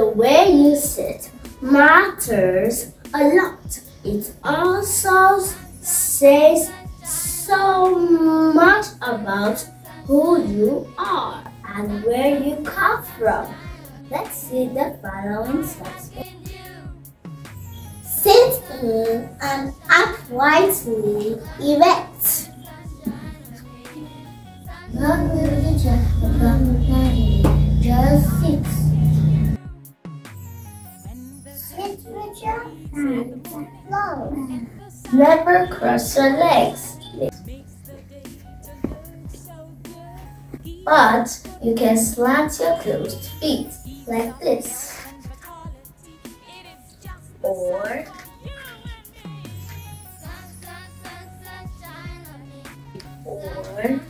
way you sit matters a lot. It also says so much about who you are and where you come from. Let's see the following steps. Sit in an uprightly erect. Never cross your legs. But you can slant your closed feet like this. Or or